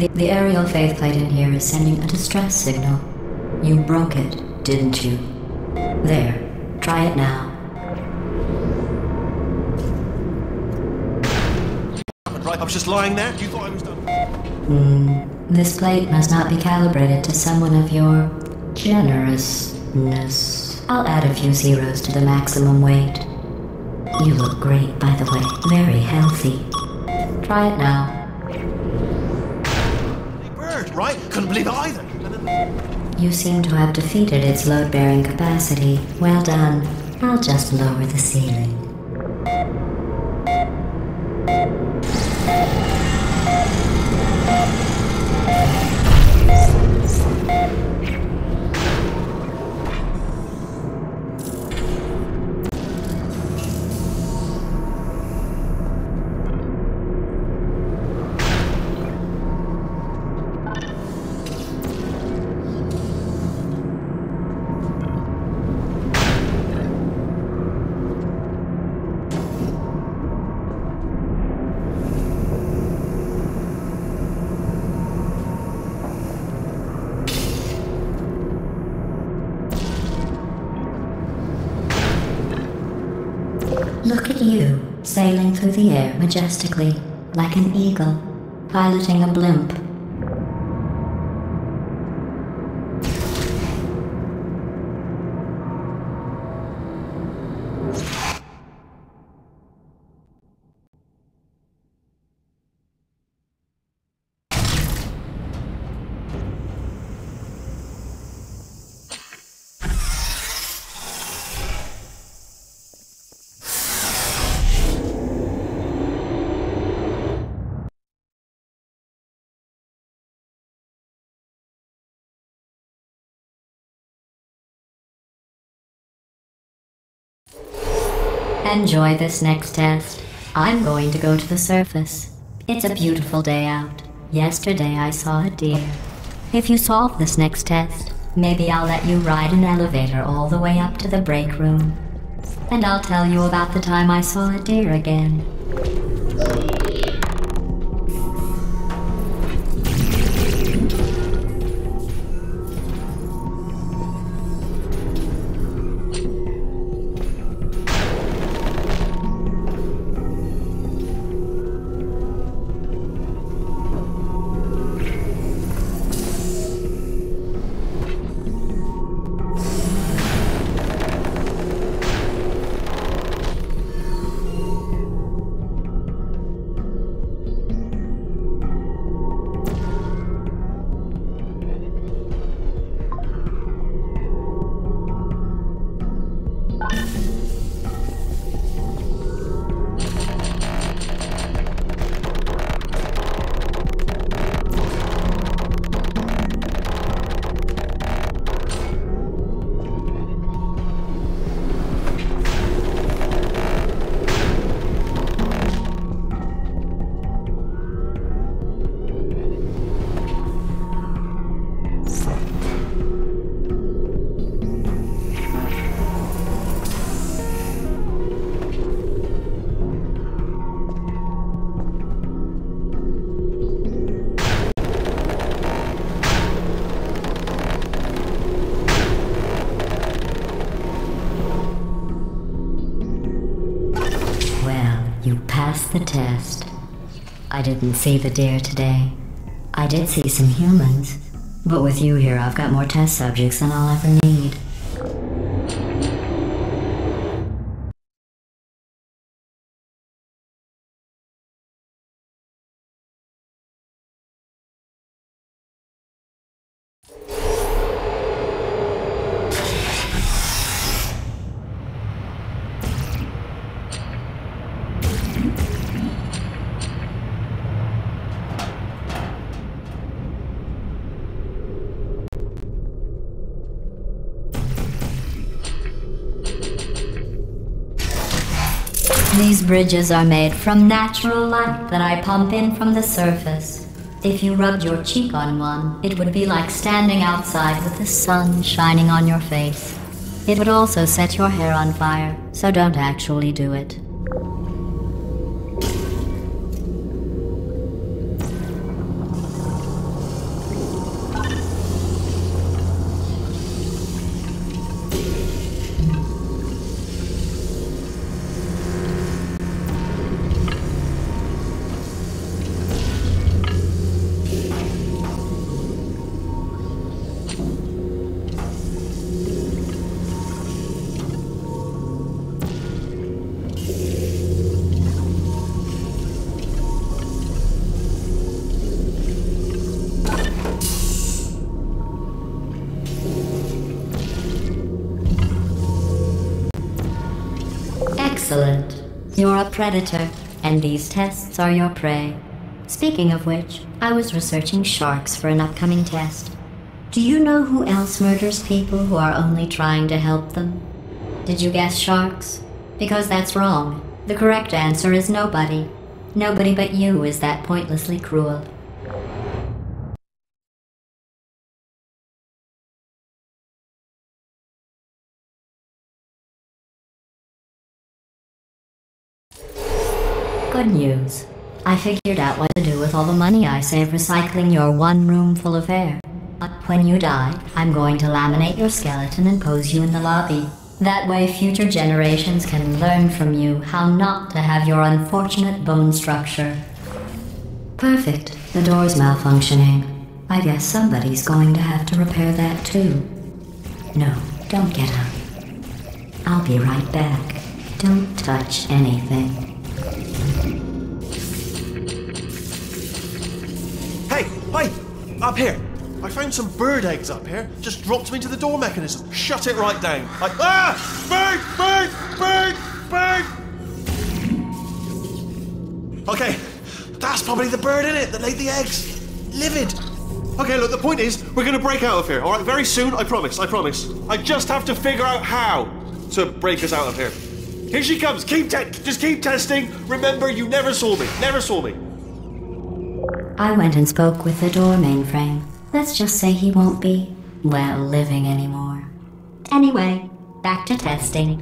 The, the aerial faith plate in here is sending a distress signal. You broke it, didn't you? There. Try it now. Right, I was just lying there. You thought I was done. Hmm. This plate must not be calibrated to someone of your generousness. I'll add a few zeros to the maximum weight. You look great, by the way. Very healthy. Try it now. Right? Couldn't believe it either. You seem to have defeated its load bearing capacity. Well done. I'll just lower the ceiling. Through the air majestically, like an eagle, piloting a blimp. Enjoy this next test. I'm going to go to the surface. It's a beautiful day out. Yesterday I saw a deer. If you solve this next test, maybe I'll let you ride an elevator all the way up to the break room. And I'll tell you about the time I saw a deer again. The test. I didn't see the deer today. I did see some humans. But with you here, I've got more test subjects than I'll ever need. These bridges are made from natural light that I pump in from the surface. If you rubbed your cheek on one, it would be like standing outside with the sun shining on your face. It would also set your hair on fire, so don't actually do it. You're a predator, and these tests are your prey. Speaking of which, I was researching sharks for an upcoming test. Do you know who else murders people who are only trying to help them? Did you guess sharks? Because that's wrong. The correct answer is nobody. Nobody but you is that pointlessly cruel. Good news. I figured out what to do with all the money I save recycling your one room full of air. But when you die, I'm going to laminate your skeleton and pose you in the lobby. That way, future generations can learn from you how not to have your unfortunate bone structure. Perfect. The door's malfunctioning. I guess somebody's going to have to repair that too. No, don't get up. I'll be right back. Don't touch anything. Hey! Up here! I found some bird eggs up here. Just dropped them into the door mechanism. Shut it right down. Like, ah! Bird! Bird! Bird! Bird! Okay, that's probably the bird in it that laid the eggs. Livid. Okay, look, the point is, we're gonna break out of here, alright? Very soon, I promise, I promise. I just have to figure out how to break us out of here. Here she comes. Keep te- just keep testing. Remember, you never saw me. Never saw me. I went and spoke with the door mainframe. Let's just say he won't be, well, living anymore. Anyway, back to testing.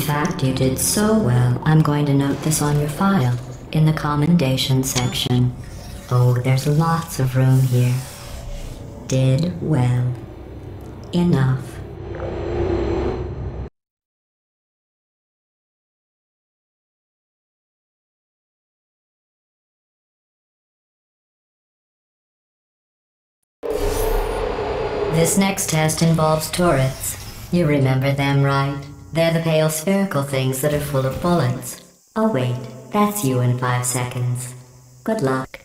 Fact, you did so well, I'm going to note this on your file in the commendation section. Oh, there's lots of room here. Did well. Enough. This next test involves turrets. You remember them, right? They're the pale spherical things that are full of bullets. Oh, wait, that's you in five seconds. Good luck.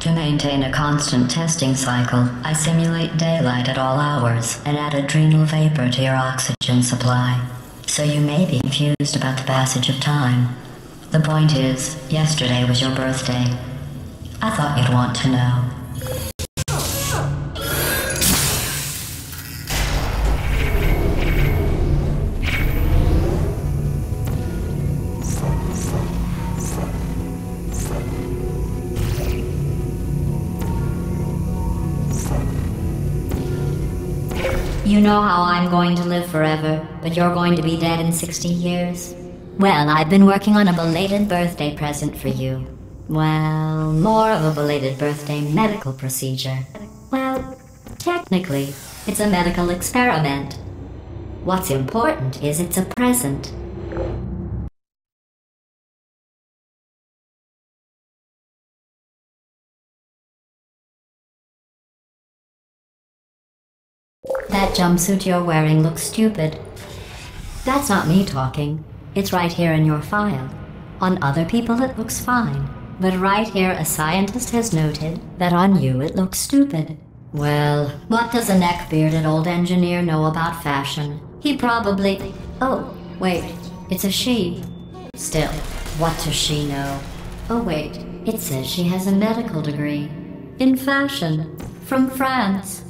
To maintain a constant testing cycle, I simulate daylight at all hours and add adrenal vapor to your oxygen supply. So you may be confused about the passage of time. The point is, yesterday was your birthday. I thought you'd want to know. You know how I'm going to live forever, but you're going to be dead in 60 years? Well, I've been working on a belated birthday present for you. Well, more of a belated birthday medical procedure. Well, technically, it's a medical experiment. What's important is it's a present. Jumpsuit you're wearing looks stupid. That's not me talking. It's right here in your file. On other people, it looks fine. But right here, a scientist has noted that on you it looks stupid. Well, what does a neck-bearded old engineer know about fashion? He probably. Oh, wait, it's a she. Still, what does she know? Oh, wait, it says she has a medical degree. In fashion. From France.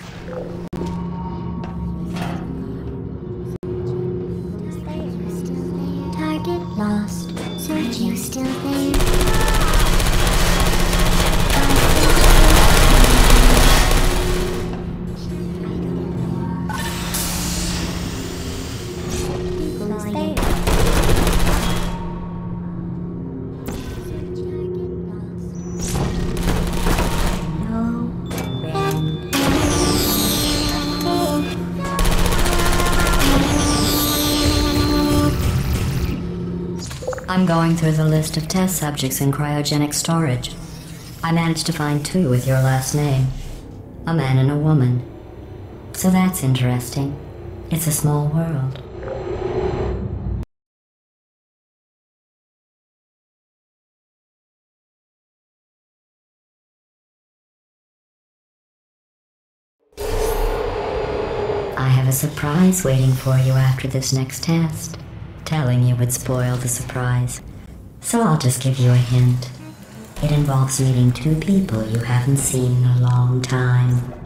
You still there? Going through the list of test subjects in cryogenic storage. I managed to find two with your last name a man and a woman. So that's interesting. It's a small world. I have a surprise waiting for you after this next test. Telling you would spoil the surprise. So I'll just give you a hint. It involves meeting two people you haven't seen in a long time.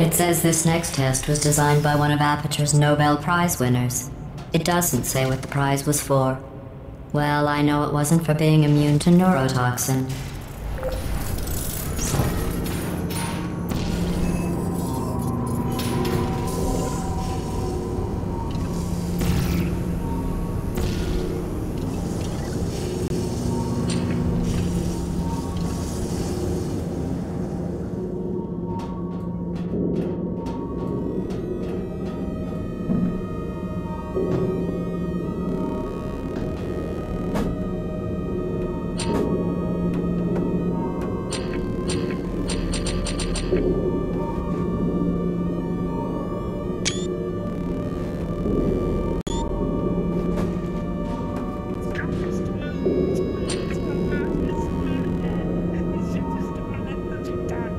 It says this next test was designed by one of Aperture's Nobel Prize winners. It doesn't say what the prize was for. Well, I know it wasn't for being immune to neurotoxin.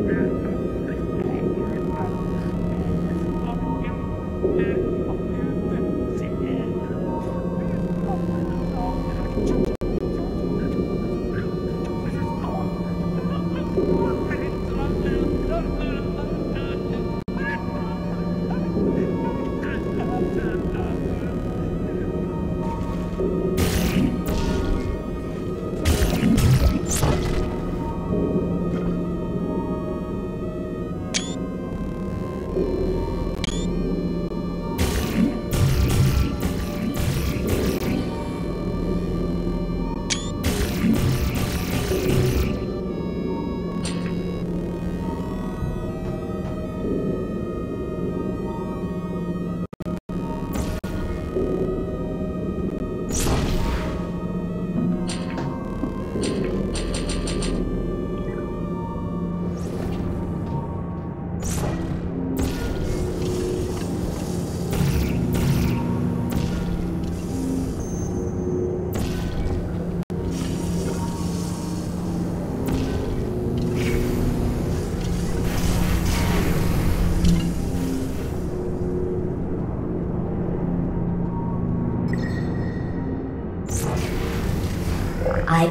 Yeah.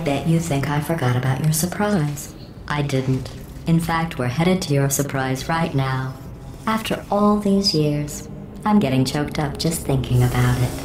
Bet you think I forgot about your surprise. I didn't. In fact, we're headed to your surprise right now. After all these years, I'm getting choked up just thinking about it.